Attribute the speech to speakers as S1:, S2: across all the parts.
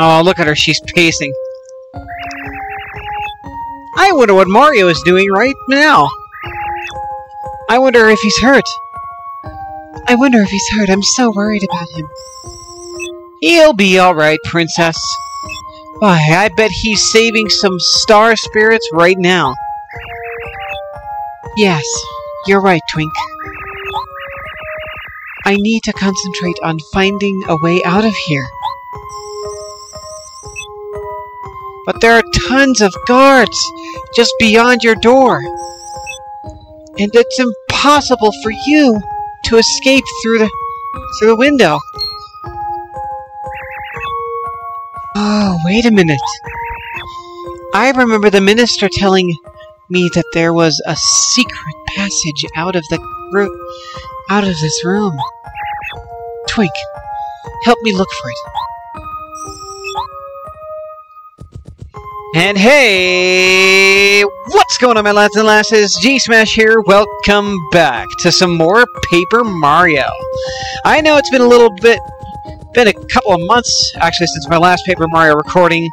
S1: Oh, look at her. She's pacing. I wonder what Mario is doing right now. I wonder if he's hurt. I wonder if he's hurt. I'm so worried about him. He'll be alright, Princess. Why, I bet he's saving some star spirits right now. Yes, you're right, Twink. I need to concentrate on finding a way out of here. But there are tons of guards just beyond your door. And it's impossible for you to escape through the through the window. Oh, wait a minute. I remember the minister telling me that there was a secret passage out of the room, out of this room. Twink, help me look for it. And hey, what's going on, my lads and lasses? G-Smash here. Welcome back to some more Paper Mario. I know it's been a little bit, been a couple of months, actually, since my last Paper Mario recording.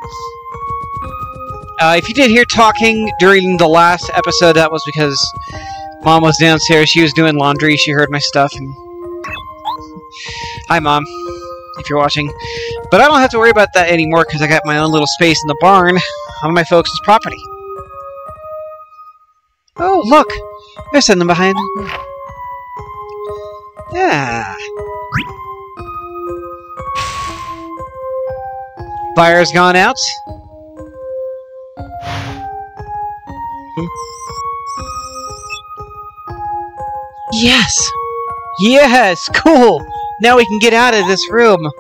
S1: Uh, if you did hear talking during the last episode, that was because Mom was downstairs. She was doing laundry. She heard my stuff. And... Hi, Mom, if you're watching. But I don't have to worry about that anymore because I got my own little space in the barn on my folks' property. Oh, look! There's something behind. Yeah. Fire's gone out. Yes! Yes! Cool! Now we can get out of this room!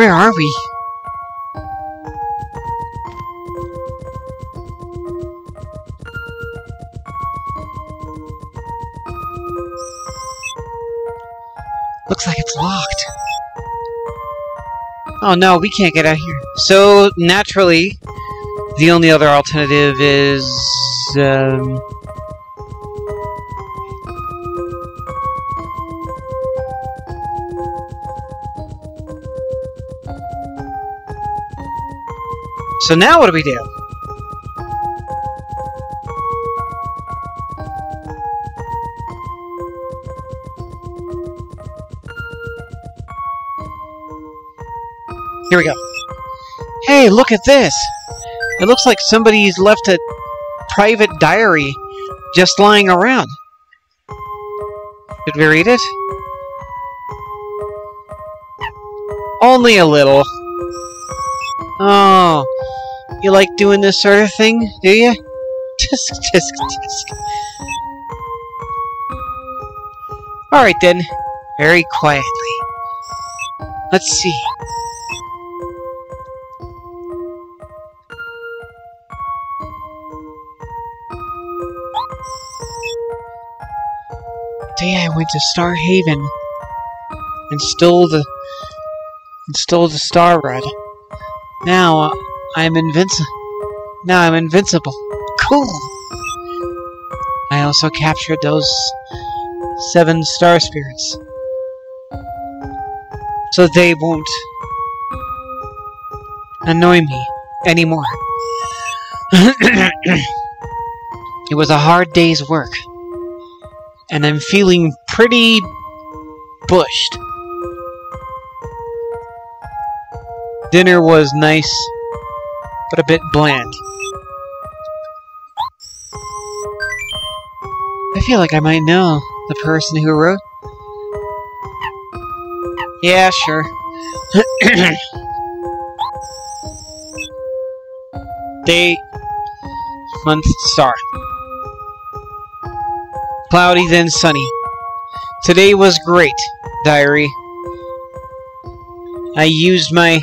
S1: Where are we? Looks like it's locked. Oh no, we can't get out here. So, naturally, the only other alternative is... Um, so now what do we do? Here we go. Hey, look at this! It looks like somebody's left a private diary just lying around. Should we read it? Only a little. Oh, you like doing this sort of thing, do you? Alright then, very quietly. Let's see. day I went to Star Haven and stole the and stole the Star Rod. Now I'm invincible. Now I'm invincible. Cool. I also captured those seven star spirits, so they won't annoy me anymore. it was a hard day's work and I'm feeling pretty bushed. Dinner was nice, but a bit bland. I feel like I might know the person who wrote. Yeah, sure. Day, month, star. Cloudy, then sunny. Today was great, diary. I used my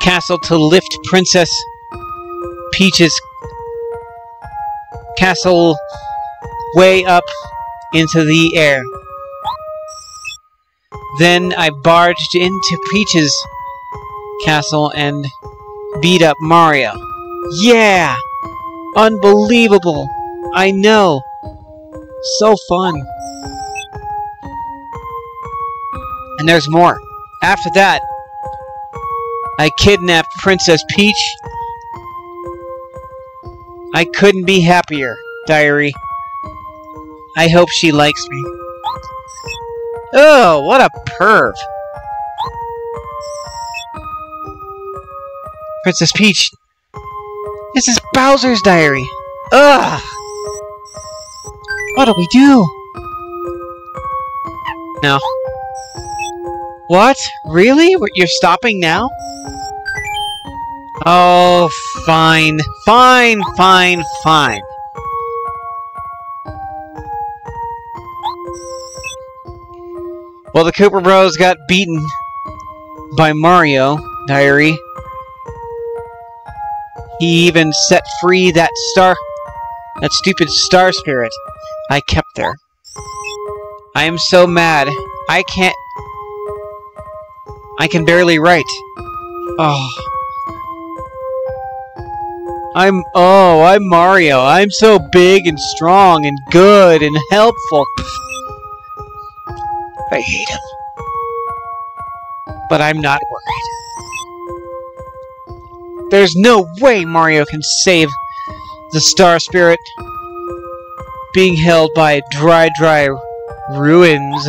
S1: castle to lift Princess Peach's castle way up into the air. Then I barged into Peach's castle and beat up Mario. Yeah! Unbelievable! I know! So fun! And there's more. After that, I kidnapped Princess Peach. I couldn't be happier, diary. I hope she likes me. Oh, what a perv. Princess Peach. This is Bowser's diary. Ugh! What do we do? No. What? Really? You're stopping now? Oh, fine. Fine, fine, fine. Well, the Koopa Bros got beaten by Mario, Diary. He even set free that star... that stupid star spirit I kept there. I am so mad. I can't... I can barely write. Oh. I'm... Oh, I'm Mario. I'm so big and strong and good and helpful. I hate him. But I'm not worried. There's no way Mario can save the Star Spirit being held by dry, dry ruins.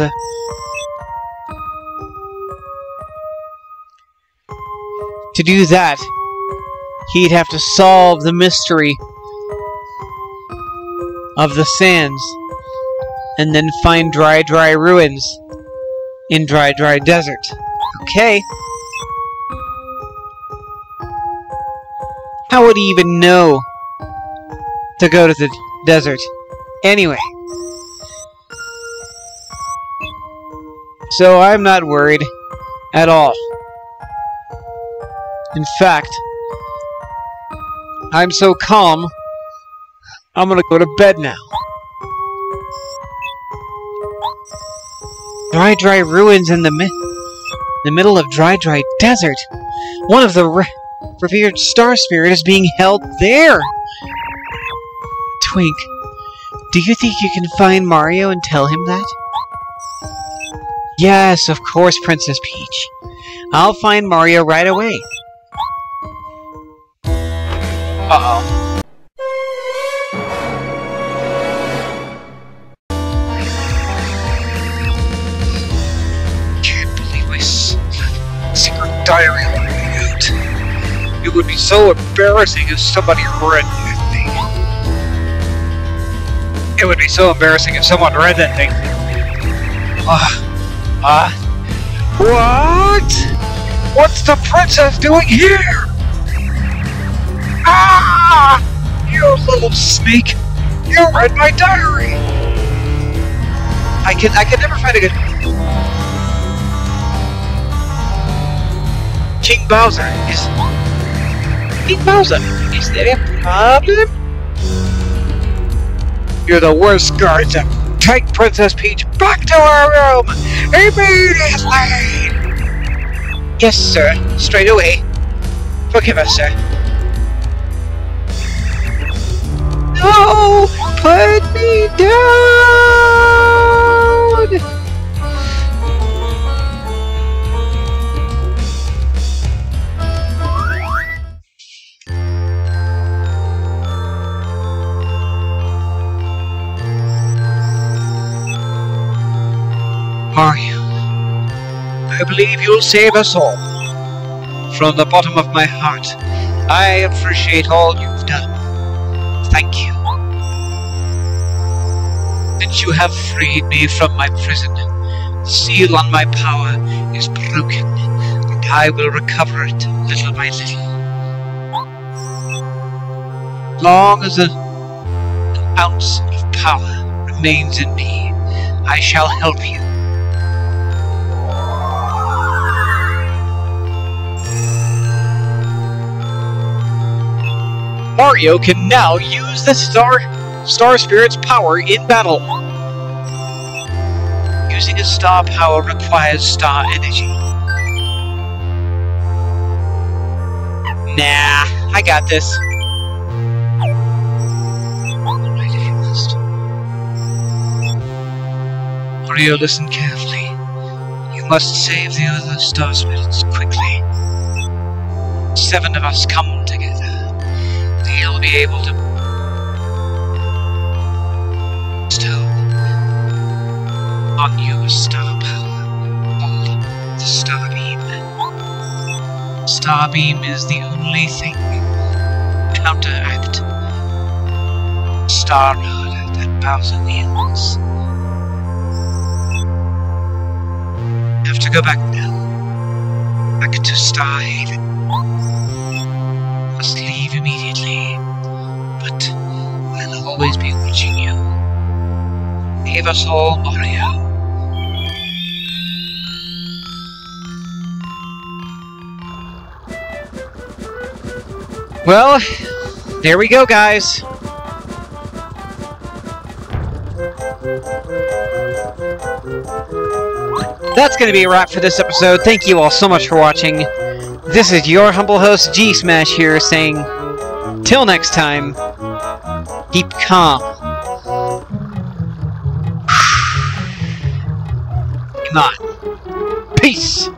S1: To do that, he'd have to solve the mystery of the sands and then find dry, dry ruins in dry, dry desert. Okay. How would he even know to go to the desert? Anyway. So I'm not worried at all. In fact, I'm so calm, I'm gonna go to bed now. Dry, dry ruins in the mi the middle of dry, dry desert. One of the re revered star spirit is being held there. Twink, do you think you can find Mario and tell him that? Yes, of course, Princess Peach. I'll find Mario right away. Uh-oh. Can't believe my secret diary out. It would be so embarrassing if somebody read that thing. It would be so embarrassing if someone read that thing. Ah. Uh, uh, what? What's the princess doing here? Ah! You little snake! You read my diary! I can I can never find a good King Bowser is King Bowser, is there a problem? You're the worst guards ever. Take Princess Peach back to her room immediately! Yes, sir. Straight away. Forgive us, sir. No! Put me down! Mario, I believe you'll save us all. From the bottom of my heart, I appreciate all you've done. Thank you. That you have freed me from my prison. The seal on my power is broken, and I will recover it little by little. Long as an ounce of power remains in me, I shall help you. Mario can now use the Star Star Spirit's power in battle. Using a star power requires star energy. Nah, I got this. Mario, listen carefully. You must save the other star spirits quickly. Seven of us come together. Be able to bestow on you power called the Star Beam. Star Beam is the only thing counteract Star Rod that Bowser wields. Have to go back now. Back to Star Haven. Always be watching you. Save us all, Mario. Well, there we go, guys. That's going to be a wrap for this episode. Thank you all so much for watching. This is your humble host, G Smash, here saying, till next time, keep calm. Come on. Peace!